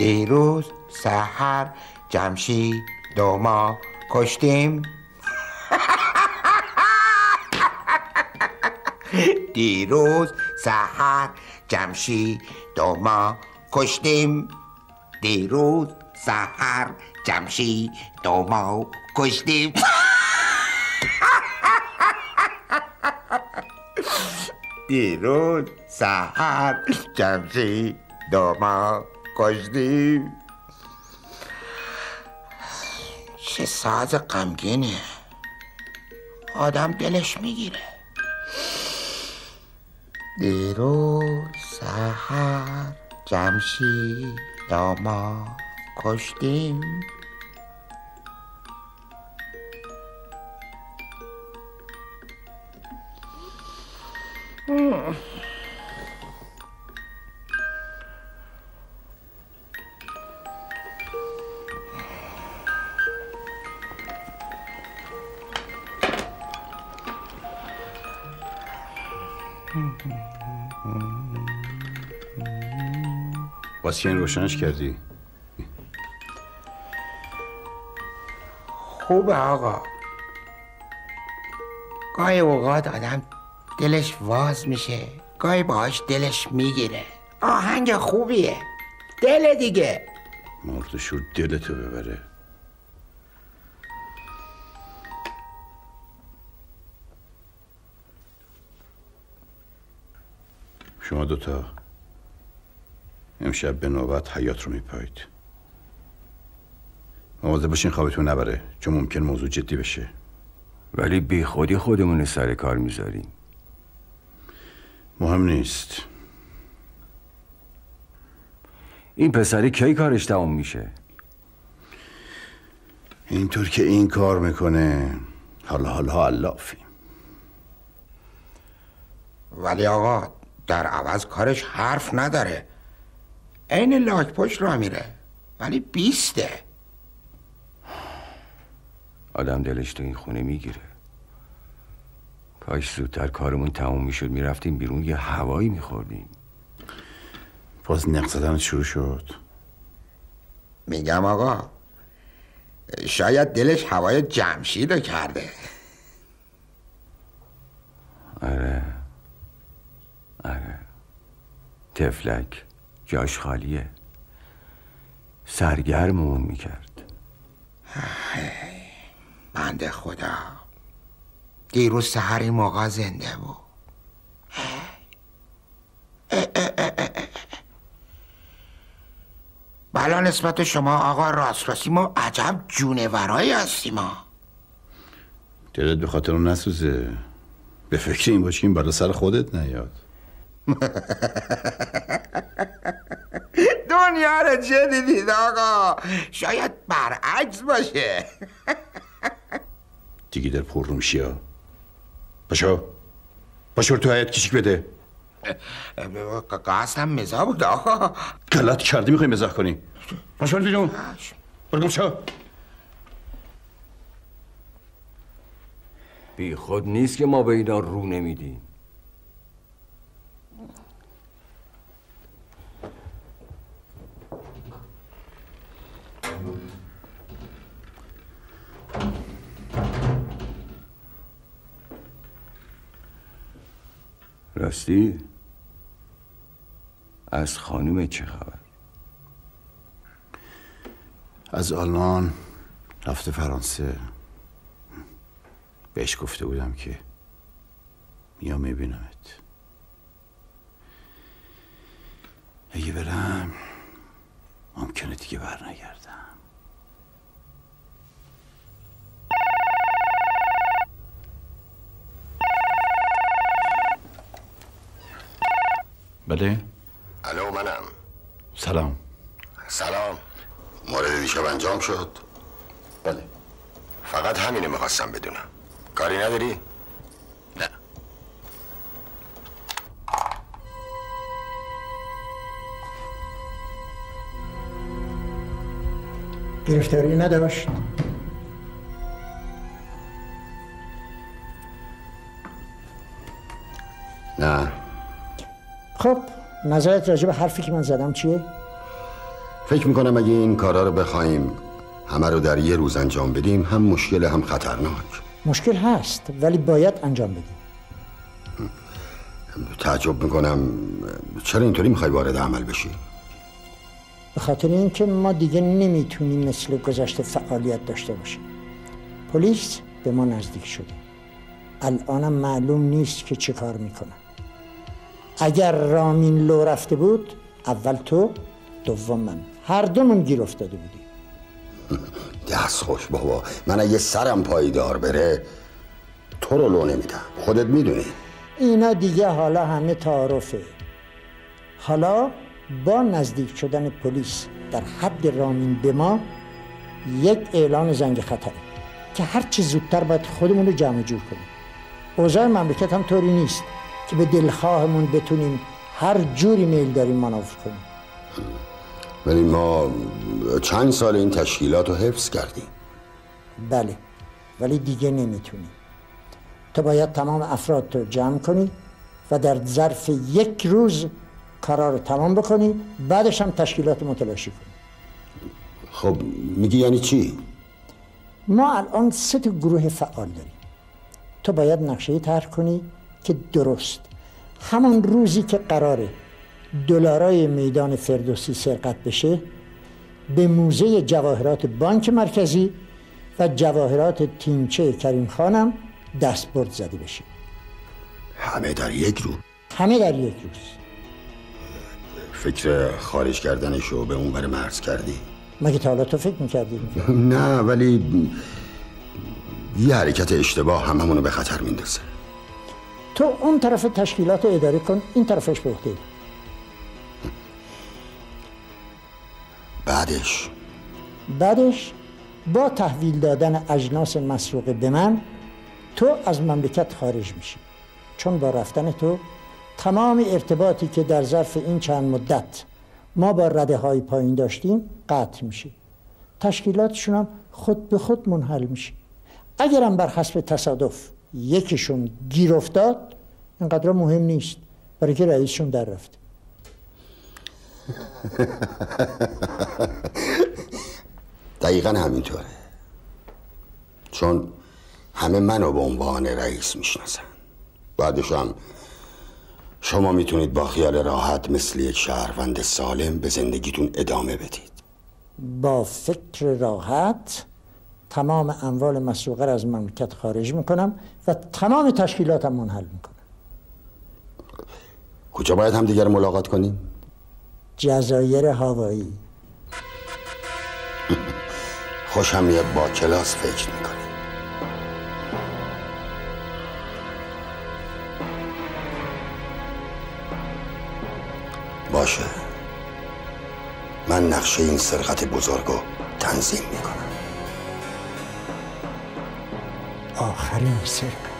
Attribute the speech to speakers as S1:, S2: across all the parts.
S1: دیروز سحر جمشید دو ما کشتیم. دیروز سحر جمشید دو ما کشتیم. دیروز سحر جمشید دو ما کشتیم. دیروز سحر جمشید دو ما کشتیم چه ساز غمگینه. آدم دلش می‌گیره. دیروز سحر جمشید ما کشتیم.
S2: این روشنش کردی؟
S1: خوبه آقا. گاهی اوقات آدم دلش واز میشه. گاهی باهاش دلش می‌گیره. آهنگ خوبیه. دل دیگه.
S2: مرد شور دلتو ببره. شما دوتا امشب به نوبت حیات رو میپایید مواظب باشین خوابتون نبره چون ممکن موضوع جدی بشه.
S3: ولی بی خودی خودمون سر کار می‌ذاریم.
S2: مهم نیست.
S3: این پسری کی کارش تموم میشه؟
S2: اینطور که این کار می‌کنه حالا حالا علافیم.
S1: ولی آقا در عوض کارش حرف نداره. عین لاک پشت را میره ولی بیسته.
S3: آدم دلش تو این خونه می‌گیره. کاش زودتر کارمون تموم می‌شد می‌رفتیم بیرون یه هوایی میخوردیم.
S2: باز نق زدن شروع شد.
S1: میگم آقا شاید دلش هوای جمشیدو کرده
S3: آره آره تفلک جاش خالیه. سرگرممون می‌کرد.
S1: بنده خدا. دیروز سهر موقع زنده بود. بلا نسبت شما آقا راست راستی ما عجب جونورایی هستیم ما
S2: دلت به خاطر نسوزه. به فکر این باشی این بالا سر خودت نیاد.
S1: دنیا رو چه دیدید آقا. شاید برعکس باشه.
S2: دیگه در پر رو ها. باشو. باشو تو حیات کشیک بده.
S1: قصدم مزا بود آقا.
S2: گلت کردی می‌خوای مزاح کنی. باشو بیرون برگم شو.
S3: بی خود نیست که ما به اینا رو نمیدیم. راستی؟ از خانم چه خبر؟
S2: از آلمان رفته فرانسه. بهش گفته بودم که میا میبینمت. اگه برم ممکنه دیگه بر بله.
S4: الو منم.
S2: سلام.
S4: سلام. مورد دیشب انجام شد.
S2: بله.
S4: فقط همینه می‌خواستم بدونم. کاری نداری؟
S2: نه.
S5: گرفتاری نداشت.
S4: نه.
S5: خب نظرت راجع به حرفی که من زدم چیه؟
S4: فکر می‌کنم اگه این کارا رو بخوایم همه رو در یه روز انجام بدیم هم مشکل هم خطرناک.
S5: مشکل هست ولی باید انجام بدیم.
S4: تعجب می‌کنم چرا اینطوری می‌خوای وارد عمل بشی؟
S5: به خاطر اینکه ما دیگه نمی‌تونیم مثل گذشته فعالیت داشته باشیم. پلیس به ما نزدیک شده. الانم معلوم نیست که چه کار می‌کنن اگر رامین لو رفته بود اول تو دوم من. هر دومون گیر افتاده بودیم.
S4: دست خوش بابا. من اگه سرم پایدار بره تو رو لو نمیدم. خودت می‌دونی.
S5: اینا دیگه حالا همه تعارفه. حالا با نزدیک شدن پلیس در حد رامین به ما یک اعلان زنگ خطره که هر چی زودتر باید خودمون رو جمع جور کنیم. اوضاع مملکت هم طوری نیست. که به دلخواهمون بتونیم هر جوری میل داریم مانور کنیم.
S4: ولی ما چند سال این تشکیلات رو حفظ کردیم.
S5: بله ولی دیگه نمی‌تونیم. تو باید تمام افراد رو جمع کنی و در ظرف یک روز کارا رو تمام بکنی بعدش هم تشکیلات متلاشی کنی.
S4: خب میگی یعنی چی؟
S5: ما الان سه گروه فعال داریم. تو باید نقشه طرح کنی که درست. همان روزی که قراره دلارای میدان فردوسی سرقت بشه به موزه جواهرات بانک مرکزی و جواهرات تینچه کریم خانم دستبرد زده بشه.
S4: همه در یک رو؟
S5: همه در یک روز.
S4: فکر خارج کردنش رو به اون بر مرز کردی؟
S5: مگه تا حالا تو فکر می‌کردی؟
S4: نه ولی یه حرکت اشتباه هممونو به خطر میندازه.
S5: تو اون طرف تشکیلات رو اداره کن این طرفش به عهده
S4: بعدش؟
S5: بعدش با تحویل دادن اجناس مسروقه به من تو از مملکت خارج میشی. چون با رفتن تو تمام ارتباطی که در ظرف این چند مدت ما با رده های پایین داشتیم قطع میشه تشکیلاتشون هم خود به خود منحل میشه اگرم بر حسب تصادف یکیشون گیر افتاد اینقدر مهم نیست. برای که رئیسشون در رفته
S4: دقیقا همینطوره. چون همه منو به عنوان رئیس می‌شناسن. بعدش هم شما می‌تونید با خیال راحت مثل یک شهروند سالم به زندگیتون ادامه بدید.
S5: با فکر راحت تمام اموال مسروقه را از مملکت خارج می‌کنم و تمام تشکیلاتم منحل می‌کنم.
S4: کجا باید هم دیگر ملاقات کنیم؟
S5: جزایر هوایی
S4: خوشم میاد با کلاس فکر می‌کنی باشه. من نقشه این سرقت بزرگو تنظیم می‌کنم.
S5: آخرین سرقت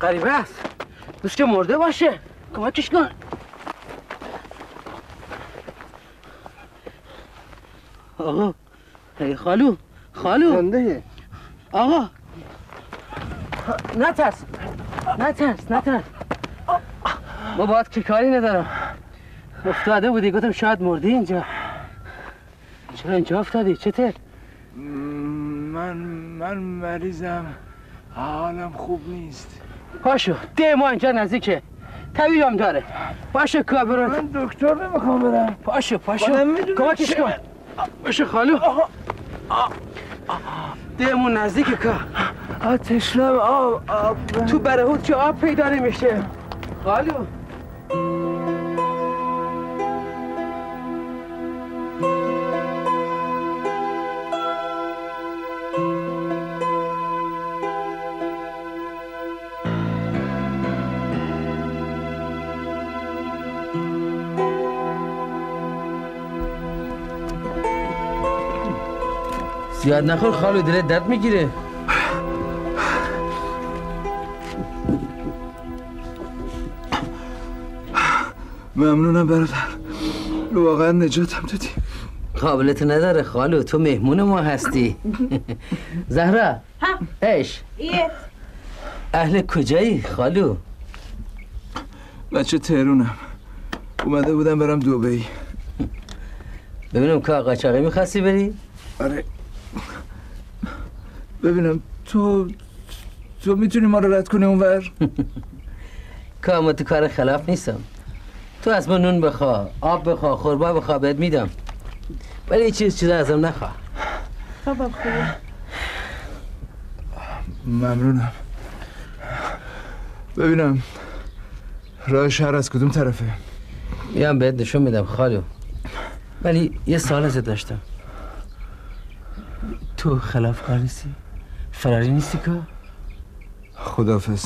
S6: غریبه است دوست که مرده باشه کمکش کن آقا ای خالو خالو
S7: زنده
S6: آقا نترس نترس نترس ما باید که کاری ندارم افتاده بودی گفتم شاید مردی اینجا چرا اینجا افتادی چطور
S7: من من مریضم حالم خوب نیست
S6: پاشو ده ما اینجا نزدیکه طبیبم داره پاشو کابرون
S7: من دکتر نمی‌خوام برم خودم می‌دونم
S6: کمکش کن پاشو خالو دهمون نزدیک که
S7: آتشلم آب آب
S6: تو برهود که آب پیدا نمیشه خالو زیاد نخور خالو دلت درد می‌گیره.
S8: ممنونم برادر. واقعا نجاتم دادی.
S6: قابلت نداره خالو تو مهمون ما هستی. زهرا. اش
S9: ایت
S6: اهل کجایی خالو؟
S8: بچه تهرونم. اومده بودم برم دوبهی
S6: ببینم که قاچاقی می‌خواستی بری؟
S8: آره. ببینم تو تو می‌تونی ما رو رد کنی اونور
S6: که اما تو کار خلاف نیستم. تو از ما نون بخوا آب بخوا خوربا بخوا بهت میدم. ولی چیز چیز ازم نخوا.
S9: بابا خوبه
S8: ممنونم. ببینم راه شهر از کدوم طرفه؟
S6: میام بهت نشون میدم خالو. ولی یه سال ازت داشتم. تو خلاف کار نیستی؟ فراری نیستی که؟
S8: خدافز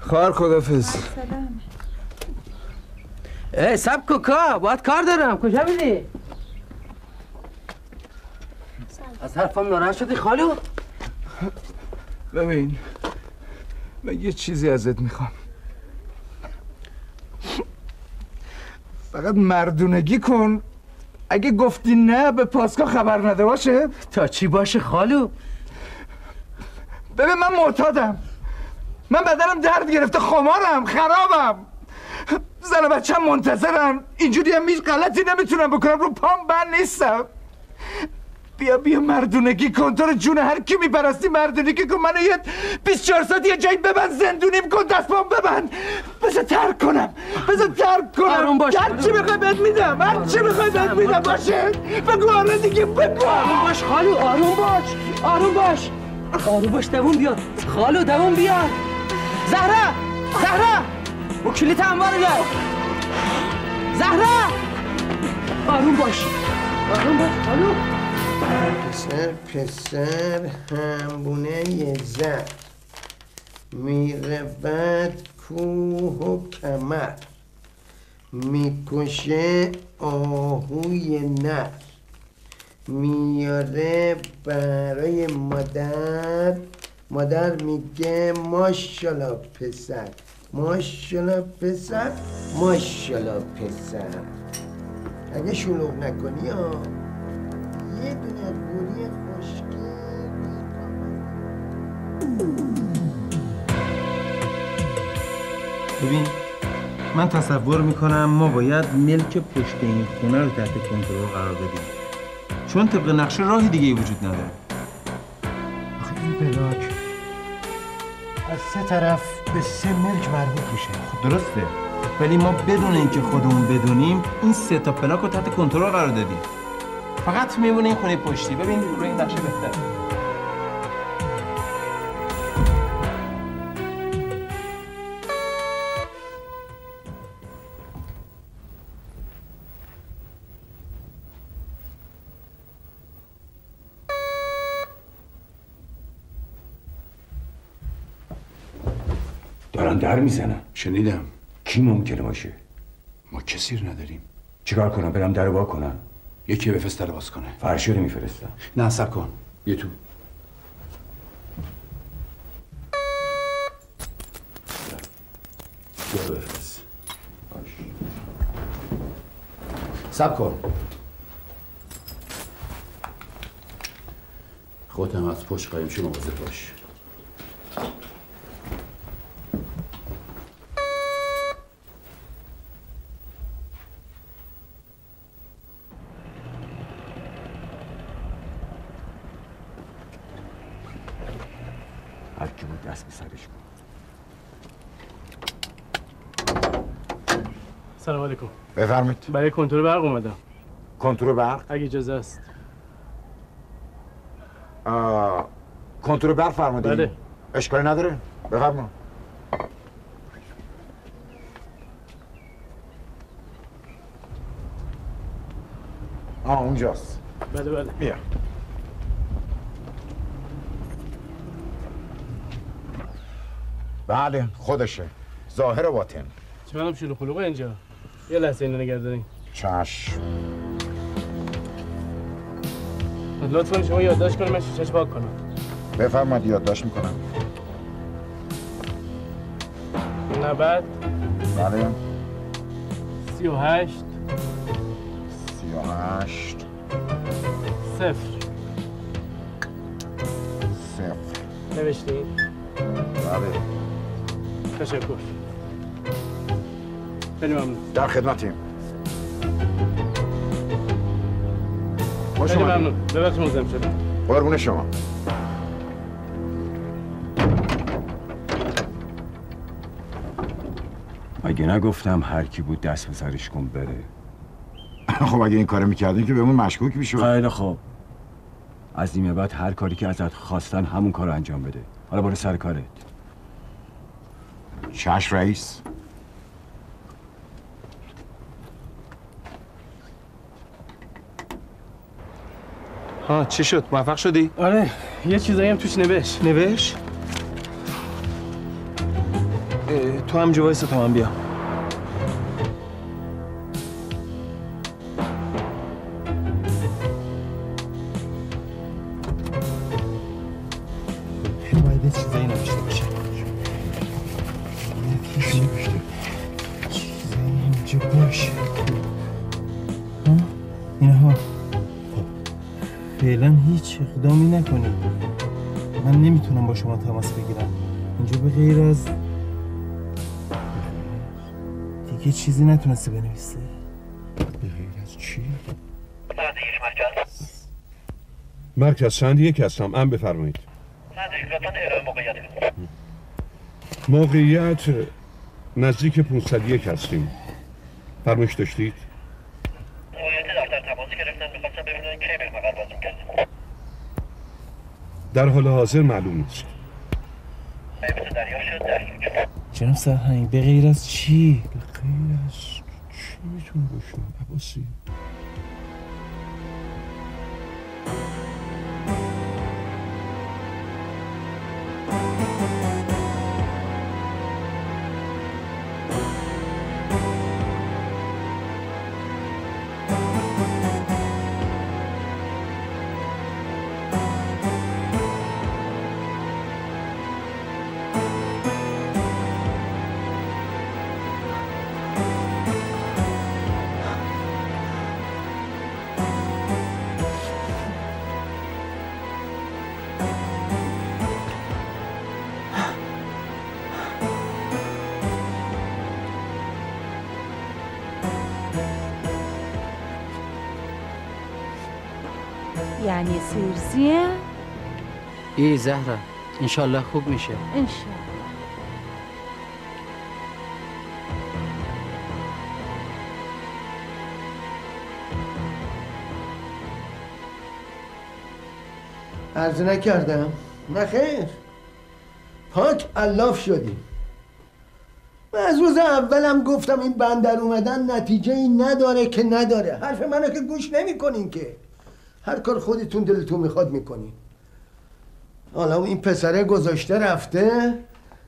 S8: خواهر خدافز
S6: ای سب کو کا باید کار دارم کجا میری؟ از حرفم ناراحت شدی خالو؟
S8: ببین من یه چیزی ازت می‌خوام فقط مردونگی کن اگه گفتی نه به پاسگاه خبر نده باشه.
S6: تا چی باشه خالو؟
S8: ببین من معتادم. من بدنم درد گرفته خمارم خرابم. زن و بچه منتظرم اینجوری هم هیچ غلطی نمی‌تونم بکنم. رو پام بند نیستم. بیا بیا مردونگی کن. تو رو جون هر کی میپرستی مردونگی کن. منو یه 24 ساعت یه جایی ببند زندونیم کن. دست پام ببند. بذار ترک کنم. بذار ترک کنم.
S6: آروم باش.
S8: هر چی می‌خوای بهت میدم. هر چی می‌خوای بهت میدم. باشه؟ بگو آره دیگه بگو.
S6: آروم باش خالو آروم باش. آروم باش. آروم باش دوون بیاد خالو دوون بیاد زهرا زهرا. وکیلیت انوار بیار زهرا. آروم باش. آروم باش خالو.
S10: پسر پسر همبونه یه زن. می‌رود کوه و کمر. می‌کشه آهوی نر. میاره برای مادر. مادر میگه ماشاءالله پسر. ماشاءالله پسر. ماشاءالله پسر. اگه شلوغ نکنی ها. یه دونه خوشگل
S11: ببین من تصور می‌کنم ما باید ملک پشت این خونه رو تحت کنترل قرار بدیم. چون طبق نقشه راه دیگه ای وجود نداره.
S12: آخه این بلاک از سه طرف به سه ملک مربوط میشه.
S11: خب درسته. ولی ما بدون اینکه خودمون بدونیم این سه تا پلاک رو تحت کنترل قرار دادیم. فقط میمونه این خونه پشتی. ببین روی این نقشه بهتر.
S3: دارن در می‌زنن.
S2: شنیدم.
S3: کی ممکنه باشه؟
S2: ما کسی رو نداریم.
S3: چیکار کنم؟ برم در وا کنم.
S2: یکی بفرست در باز کنه.
S3: فرشی رو میفرستم
S2: نه سب کن. یه تو. سب کن. خودت هم از پشت قایم شو مواظب باش
S3: هر کی بود دست به سرش کن
S13: سلام علیکم
S14: بفرمایید
S13: برای کنترل برق اومدم.
S14: کنترل برق؟
S13: اگه اجازه است.
S14: آه، کنترل برق فرمودید
S13: بله.
S14: اشکالی نداره؟ بفرما. آه اونجاست.
S13: بله بله.
S14: بیا. بله خودشه. ظاهر و باطن.
S13: چه شلوغ خلوقه اینجا؟ یه لحظه اینو نگردنی
S14: چشم.
S13: لطف کنید شما یادداشت کنید من شیشش پاک کنم.
S14: بفرمایید یادداشت می‌کنم.
S13: 90
S14: بله.
S13: 38
S14: 38
S13: صفر.
S14: صفر.
S13: نوشتین؟
S14: بله.
S13: تشکر. خیلی ممنون.
S14: در خدمتیم. خوش
S13: خیلی. ممنون. ببخشید مزاحم شدم.
S14: قربون شما.
S3: مگه نگفتم هر کی بود دست به سرش کن بره؟
S14: خب اگه این کارو می‌کردین که بهمون مشکوک می‌شد.
S3: خیلی خوب. از این به بعد هر کاری که ازت خواستن همون کار رو انجام بده. حالا برو سر کارت.
S14: چش رئیس.
S11: ها چی شد؟ موفق شدی؟
S13: آره یه چیزایی هم توش نوشت.
S11: نوشت؟ اه، تو هم وایسا تا من بیام به غیر از دیگه چیزی نتونسته بنویسه به غیر از چی؟
S15: مرکز. چند یک هستم. ام بفرمایید. موقعیت نزدیک 501 هستیم. فرمایش داشتید؟ در حال حاضر معلوم نیست.
S11: جناب سرهنگ به غیر از چی؟ به غیر از چی می‌تونه باشه عباسی
S6: ای زهرا انشالله خوب میشه.
S9: انشالله
S10: عرض نکردم. نه خیر. پاک الاف شدیم من از روز اولم گفتم این بندر اومدن نتیجه ای نداره که نداره. حرف منو که گوش نمی‌کنین که. هر کار خودتون دلتون می‌خواد می‌کنین. حالا این پسره گذاشته رفته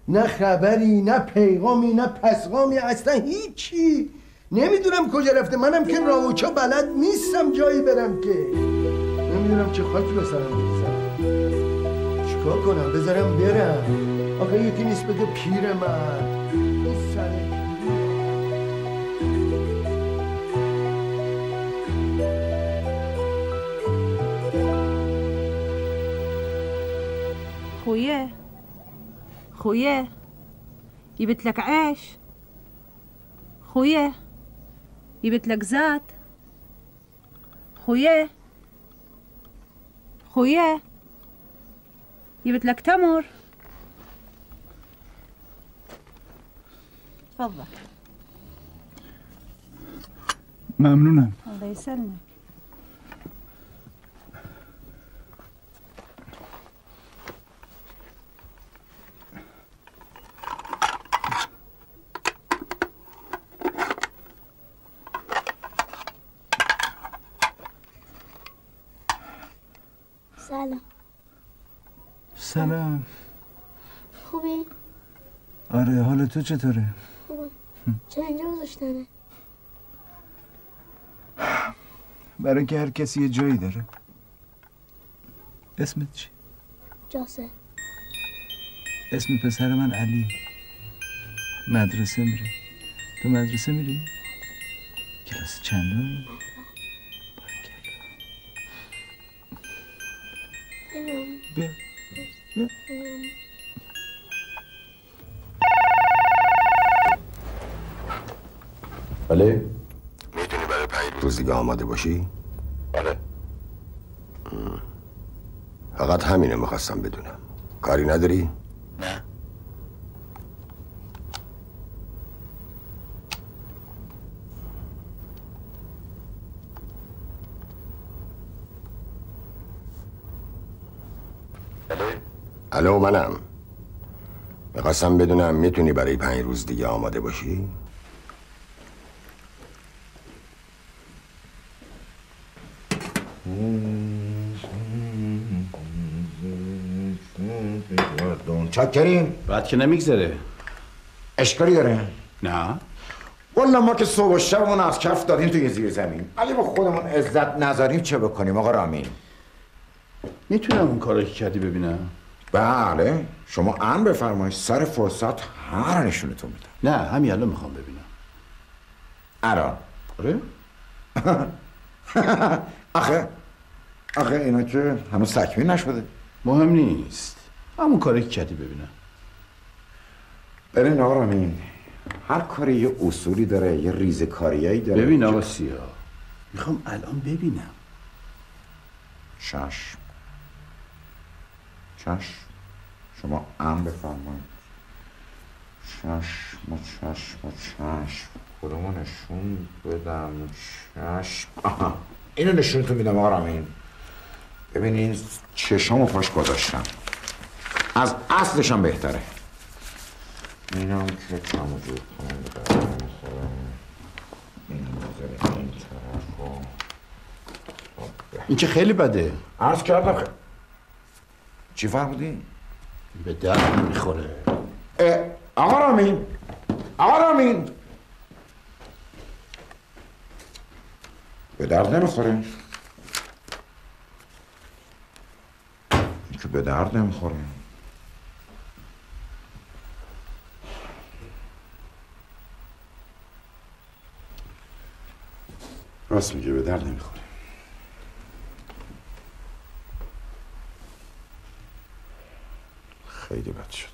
S10: نه خبری نه پیغامی نه پسغامی اصلا هیچی. نمی‌دونم کجا رفته. منم که راوچا بلد نیستم جایی برم که. نمی‌دونم چه خاکی به سرم چیکار کنم؟ بذارم برم. آخه یکی نیست بگه پیر من.
S9: خويه خويه جبت لك عيش. خويه جبت لك زيت خويه خويه جبت لك تمر. تفضل.
S8: ممنونم
S9: الله يسلمك.
S16: سلام
S8: سلام
S16: خوبی؟
S8: آره حال تو چطوره؟
S16: خوبه چرا اینجا گذاشتنه؟
S8: برای که هر کسی یه جایی داره اسمت چی؟
S16: جاسه
S8: اسم پسر من علی مدرسه میره تو مدرسه میری؟ کلاس چندم؟
S4: بله می‌تونی برای پنج روز دیگه آماده باشی؟ بله فقط همینه می‌خواستم بدونم کاری نداری؟
S2: نه
S4: الو منم. می‌خواستم بدونم می‌تونی برای پنج روز دیگه آماده باشی؟
S2: چاکریم بعد که نمیگذره.
S14: اشکالی داره؟
S2: نه.
S14: والا ما که صبح و شبمون از کف دادیم توی زیر زمین. اگه با خودمون عزت نذاریم چه بکنیم؟ آقا رامین.
S2: می‌تونم اون کارو که کردی ببینم.
S14: بله. شما ان بفرمایید. سر فرصت رو نشونتون میدم.
S2: نه همین الان می‌خوام ببینم.
S14: الان.
S2: آره؟
S14: آخه آخه اینا که هنوز تکمیل نشده.
S2: مهم نیست. همون کاری که کردی ببینم.
S14: ببین آقا رامین هر کاری یه اصولی داره یه ریزه کاریایی داره.
S2: ببین آقا سیاه. می‌خوام الان ببینم.
S14: چشم. چشم. شما ام بفرمایید. چشم و چشم و چشم. کدومو نشون بدم. چشم. آها. اینو نشونتون میدم آقا رامین. ببینین چشامو پاش گذاشتم. از اصلش هم بهتره. اینم که کم و جور کنم بذاریم این طرف و
S2: این که خیلی بده.
S14: عرض کردم خیلی چی فرمودی؟
S2: به درد نمی‌خوره.
S14: اه، آقا رامین آقا رامین. به درد نمی‌خوره. که به درد نمی‌خوره؟
S2: راست میگه به درد نمی‌خوره.
S14: خیلی بد شد.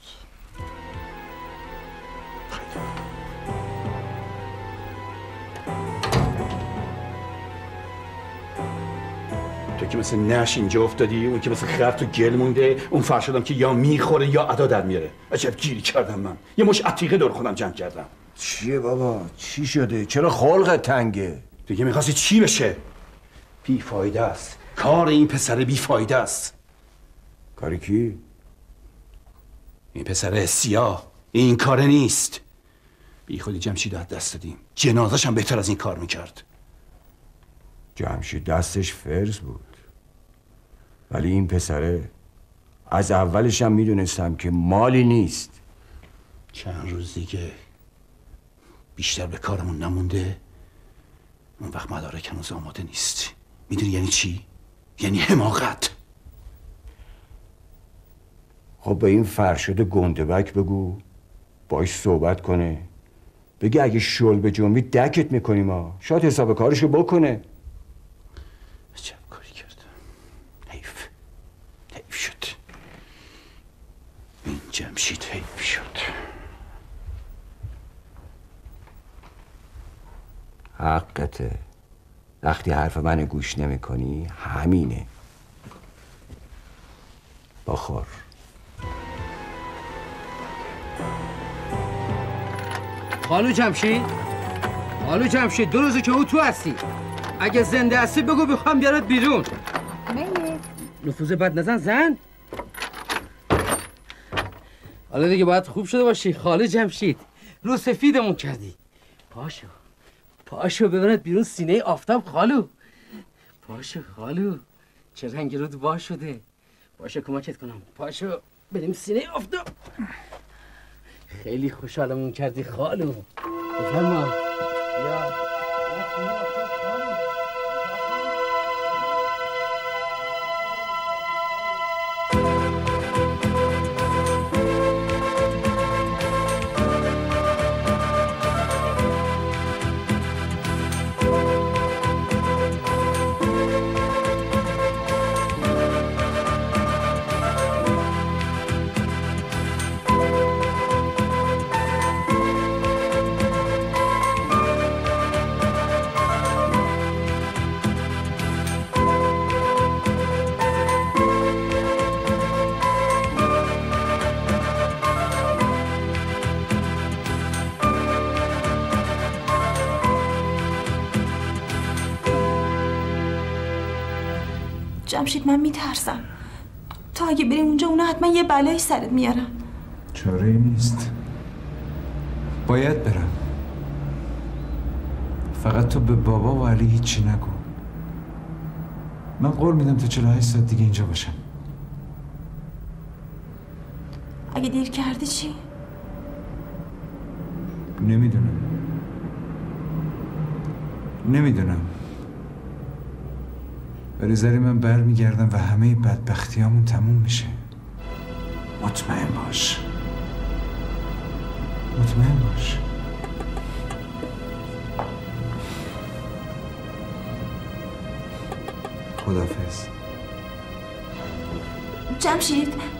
S2: تو که مثل نش اینجا افتادی اون که مثل خر تو گل مونده اون فرشادم که یا می‌خوره یا ادا در میاره. عجب گیری کردم من. یه مش عتیقه دور خودم جمع کردم.
S3: چیه بابا؟ چی شده؟ چرا خلق تنگه؟
S2: دیگه می‌خواستی چی بشه؟ بیفایده است. کار این پسر بیفایده است.
S3: کاری کی؟
S2: این پسر سیاه. این کاره نیست. بی خودی جمشید از دست دادیم. جنازش هم بهتر از این کار می‌کرد.
S3: جمشید دستش فرز بود. ولی این پسره از اولش هم می‌دونستم که مالی نیست.
S2: چند روز دیگه بیشتر به کارمون نمونده. اون وقت مدارک هنوز آماده نیست. می‌دونی یعنی چی؟ یعنی حماقت.
S3: خب به این فرشاد گندبک بگو. باش صحبت کنه. بگه اگه شل به جنبی دکت می‌کنیم ها شاید حساب کارشو بکنه.
S2: عجب کاری کردم حیف. حیف شد. این جمشید حیف شد.
S3: حقته. وقتی حرف من گوش نمی کنی همینه. بخور.
S6: خالو جمشید. خالو جمشید دو روزه که او تو هستی. اگه زنده هستی بگو بخوام بیارت بیرون.
S9: میه
S6: نفوذ بد نزن زن. حالا دیگه باید خوب شده باشی خاله جمشید. رو سفیدمون کردی. پاشو. پاشو ببرد بیرون سینه آفتاب خالو. پاشو خالو. چه رنگ رود وا شده. پاشو کمکت کنم. پاشو. بریم سینه آفتاب. خیلی خوشحالمون کردی خالو بفرما.
S17: جمشید من میترسم. تو اگه بری اونجا اونا حتما یه بلایی سرت میارن.
S8: چاره نیست. باید برم. فقط تو به بابا و علی هیچی نگو. من قول میدم تا 48 ساعت دیگه اینجا باشم.
S17: اگه دیر کردی چی؟
S8: نمی‌دونم. نمی‌دونم. زری من برمیگردم و همه بدبختیامون تموم میشه. مطمئن باش. مطمئن باش. خدافز
S17: جمشید.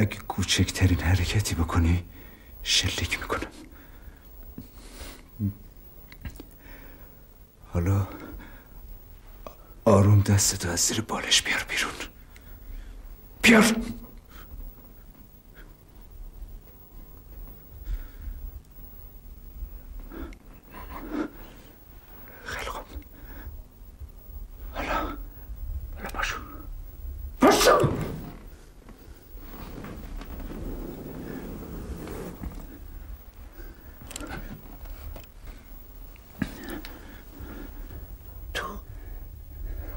S8: اگه کوچکترین حرکتی بکنی شلیک می‌کنم. حالا آروم دستتو از زیر بالش بیار بیرون. بیار خیلی خوب حالا حالا باشو باشو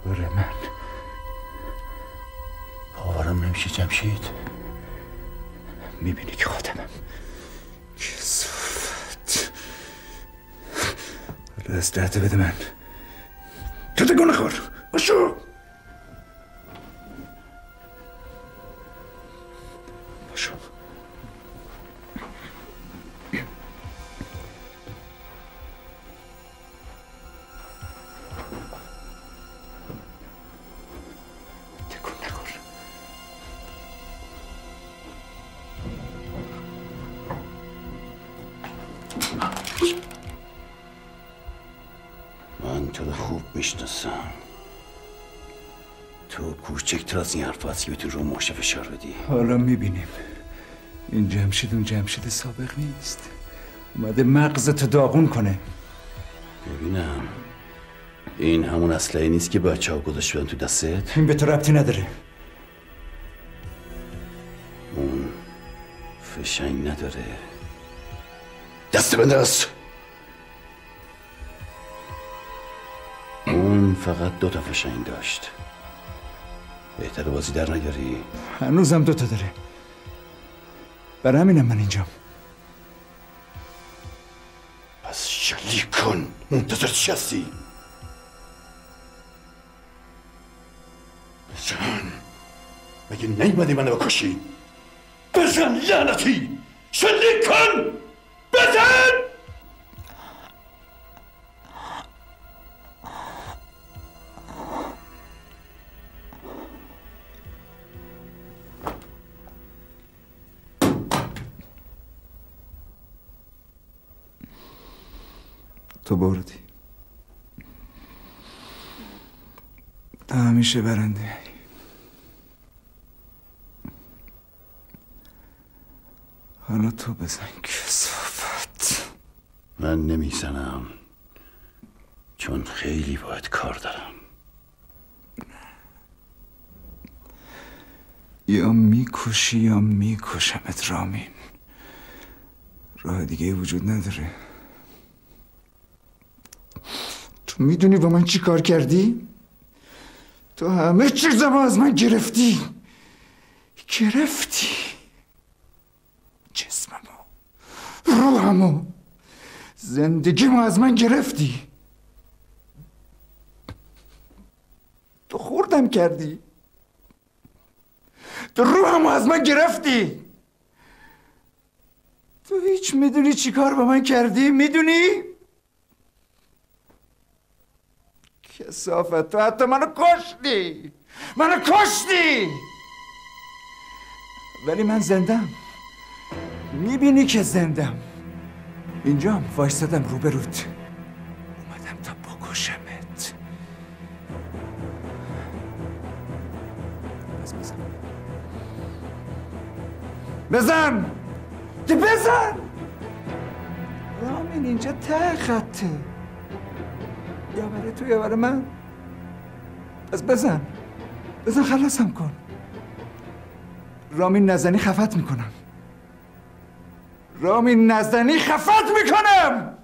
S8: آره من
S2: جمشید
S8: می‌بینی که خودمم کسافت. حالا بده من.
S2: از این حرف هستی که بتونی رو ماشه فشار بدی
S8: حالا می‌بینیم. این جمشید اون جمشید سابق نیست. اومده مغزتو داغون کنه.
S2: ببینم. این همون اسلحه نیست که بچه ها گذاشت بدن تو دستت؟
S8: این به تو ربطی نداره.
S2: اون فشنگ نداره. دست بنداز اون فقط دو تا فشنگ داشت. بهتر بازی در نیاری؟
S8: هنوزم دوتا داره. برای همینم من اینجام.
S2: پس شلیک کن. منتظر چی هستی؟ بزن. مگه نیومدی منو بکشی؟ بزن لعنتی. شلیک کن. بزن!
S8: تو بردی. تو همیشه برنده حالا تو بزن کسافت.
S2: من نمی‌زنم چون خیلی باید کار دارم.
S8: یا می‌کشی یا میکشمت رامین. راه دیگه وجود نداره. تو می‌دونی با من چی کار کردی؟ تو همه چیزمو از من گرفتی. گرفتی. جسممو روحمو زندگیمو از من گرفتی. تو خوردم کردی. تو روحمو از من گرفتی. تو هیچ می‌دونی چی کار با من کردی؟ می‌دونی؟ کسافت. تو حتی منو کشتی. منو کشتی. ولی من زندم. می‌بینی که زندم. اینجام وایستادم روبروت. اومدم تا بکشمت. بس بزن. بزن! که بزن! رامین اینجا ته خطه. یا برای تو یا برای من. پس بزن. بزن خلاصم کن. رامین نزنی خفت می‌کنم. رامین نزنی خفت می‌کنم.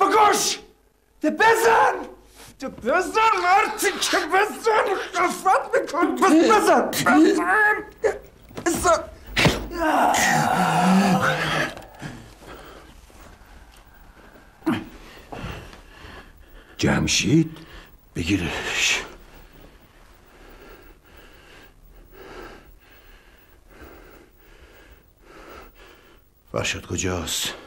S8: بگوش ده بزن. ده بزن مرتی که بزن. خفت میکن. بزن. بزن. بزن.
S2: جمشید؟ بگیرش. فرشاد کجاست؟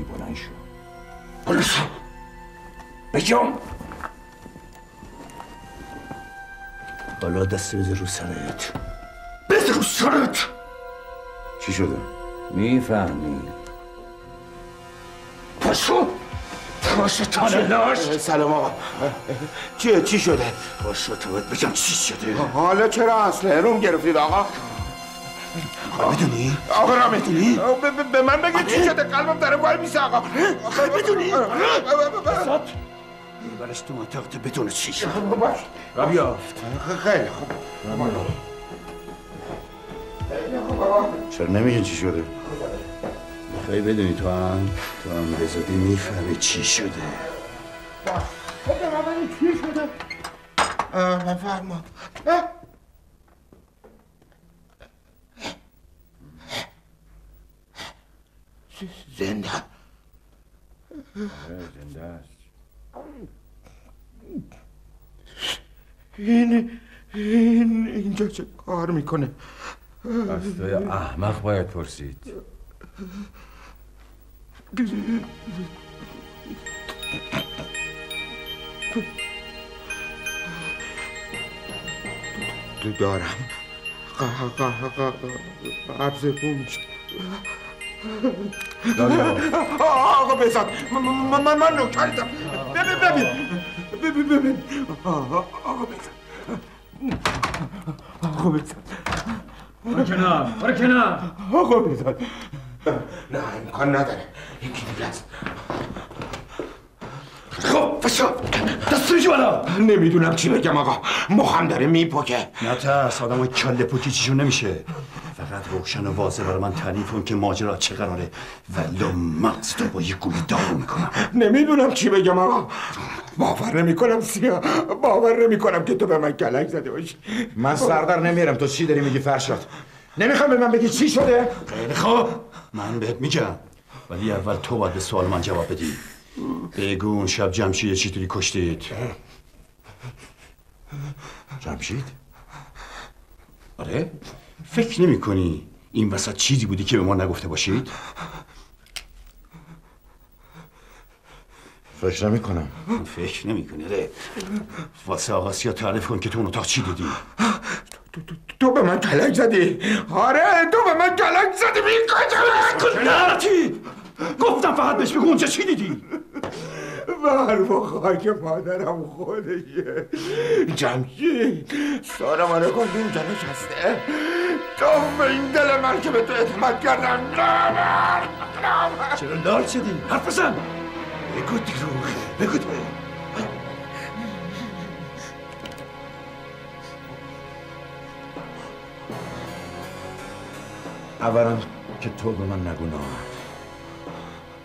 S3: حرکتی بلند شو.
S2: بلند شو بجام حالا دست بده رو سرت. بده رو سرت.
S3: چی شده؟ می‌فهمی.
S2: پاشو. پاشو تانه لاش.
S1: سلام آقا. چیه چی شده؟
S2: پاشو تو بگم چی شده؟
S1: حالا چرا اصله روم گرفتید آقا؟
S2: می‌دونی؟
S1: آقا را می‌دونی؟ به من بگید چی شده؟ قلبم داره وای میسه آقا.
S2: می‌دونی؟ بسات برش تو اتاق تو بدون چی شد؟
S1: باش.
S2: را بیا
S1: خیلی خوب.
S2: چرا نمیگن چی شده؟ می‌خوای بدونی تو هم تو هم بزودی می‌فهمی چی شده.
S1: خب به من بگید چی شده؟ بفرما زنده
S3: زنده است
S1: این این اینجا چه کار می‌کنه
S3: از توی احمق باید پرسید
S1: تو دارم قبض بومش آقا بزاد من من من نوکرتم ببین ببین. ببین ببین. آقا بزاد آقا بزاد
S3: برو کنار برو کنار.
S1: آقا بزاد نه امکان نداره. یکی دیگه است. خب فشار دست بگی بالا نمی‌دونم چی بگم آقا. مخم داره میپکه
S2: نه ترس آدم کله پوکی چیشون نمیشه. روشن و واضح برای من تعریف کن که ماجرا چه قراره. ولی مغز تو با یه گولی دارو می‌کنم.
S1: نمی‌دونم چی بگم آقا. باور نمی‌کنم سیاه باور نمی‌کنم که تو به من کلک زده باشی.
S14: من سردر نمیرم. تو چی داری میگی فرشاد؟ نمی‌خوام به من بگی چی شده؟
S2: خیلی خوب. من بهت میگم. ولی اول تو باید به سوال من جواب بدی. بگو اون شب جمشید چطوری کشتید؟
S14: جمشید؟
S2: آره. فکر نمی کنی این وسط چیزی بودی که به ما نگفته باشید؟
S14: فکر نمی کنم.
S2: فکر نمی کنی آره. واسه آقا سیا تعریف کن که تو اون اتاق چی دیدی
S1: تو به من کلک زدی. آره تو به من کلک زدی. بی
S2: کجا گفتم فقط بهش بگو اونجا چی دیدی
S1: بر با خاک مادرم خودشه جمشید سارا منو کن اینجا نشسته. تو به این دل من که به تو اعتماد کردم. نامر نامر
S2: چرا لال شدی؟ حرف بزن. بگو دروغه بگو دروغ
S14: اولا که تو به من نگو نامرد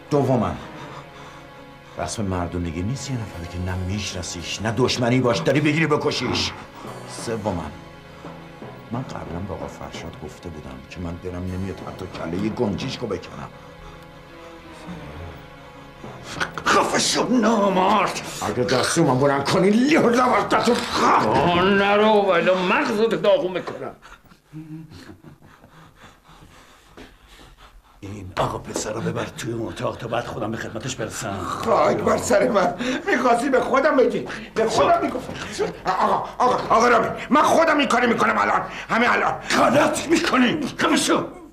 S14: دوما رسم مردونگی نیست یه نفره که نه میشناسیش نه دشمنی باش داری بگیری بکشیش. سوما من قبلا به آقا فرشاد گفته بودم که من دلم نمیاد حتی کله یه گنجیشکو بکنم.
S2: خفه شو نامرد.
S14: اگه دستو من بلند کنی لیور نوردتو
S2: نرو ولی مغزت داغون می‌کنم این آقا پسر رو ببر توی اون اتاق تا بعد خودم به خدمتش برسم.
S1: خاک بر سر من. می‌خواستی به خودم بگی. به خودم می‌گفت آقا آقا آقا رامی من خودم این کاری می‌کنم الان. همه الان.
S2: غلط می‌کنی. خفه شو.